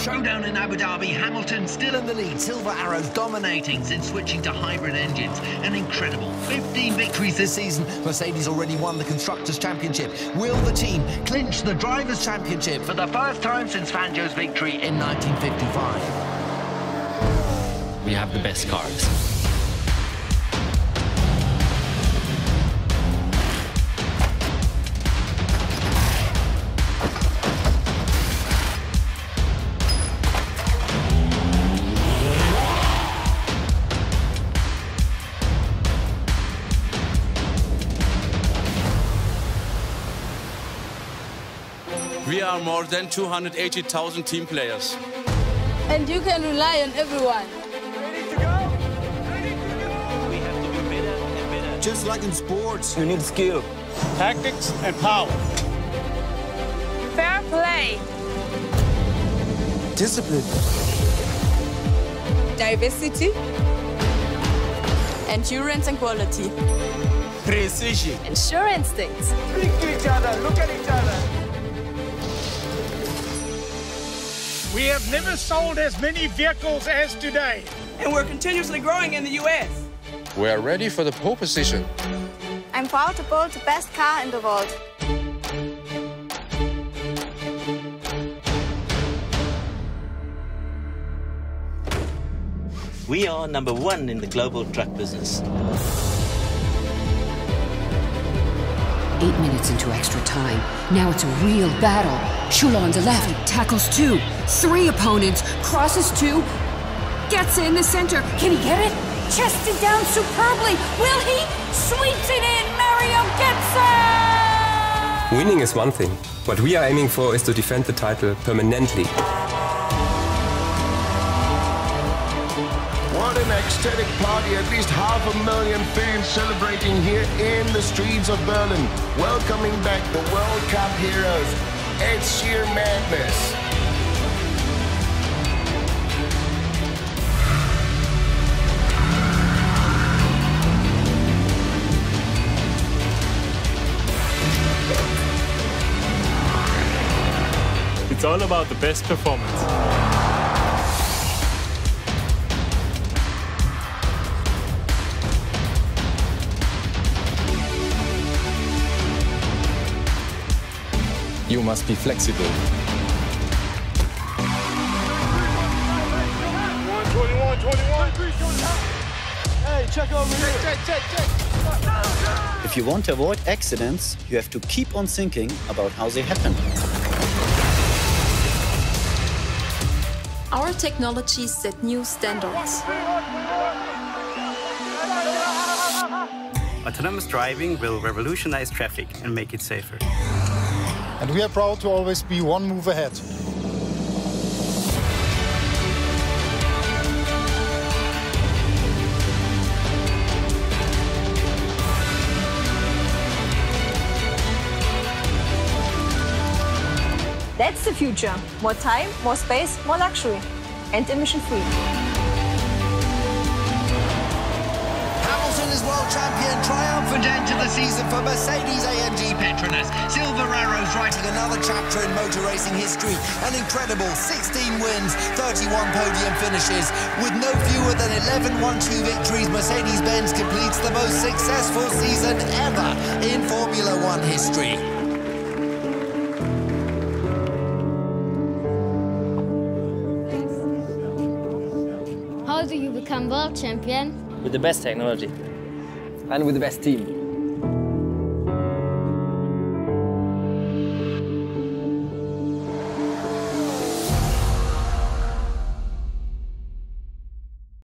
Showdown in Abu Dhabi, Hamilton still in the lead. Silver Arrows dominating since switching to hybrid engines. An incredible 15 victories this season. Mercedes already won the Constructors' Championship. Will the team clinch the Drivers' Championship for the first time since Fangio's victory in 1955? We have the best cars. We are more than 280,000 team players. And you can rely on everyone. Ready to go? Ready to go? We have to be better and better. Just like in sports. You need skill, tactics, and power. Fair play. Discipline. Diversity. Endurance and quality. Precision. And sure We have never sold as many vehicles as today. And we're continuously growing in the US. We are ready for the pole position. I'm proud to build the best car in the world. We are number one in the global truck business. Eight minutes into extra time. Now it's a real battle. Schürrle on the left, tackles two. Three opponents, crosses two, gets in the center. Can he get it? Chested down superbly. Will he? Sweeps it in. Mario gets it! Winning is one thing. What we are aiming for is to defend the title permanently. What an ecstatic party. At least half a million fans celebrating here in the streets of Berlin. Welcoming back the World Cup heroes. It's sheer madness. It's all about the best performance. You must be flexible. 21, 21. Hey, check over here. Check, check, check, check. If you want to avoid accidents, you have to keep on thinking about how they happen. Our technologies set new standards. Autonomous driving will revolutionize traffic and make it safer. And we are proud to always be one move ahead. That's the future. More time, more space, more luxury. And emission-free. Hamilton is world champion, triumphant end to the season for Mercedes-AMG Petronas. Silver Arrows writing another chapter in motor racing history. An incredible 16 wins, 31 podium finishes. With no fewer than 11 1-2 victories, Mercedes-Benz completes the most successful season ever in Formula One history. How do you become world champion? With the best technology. And with the best team.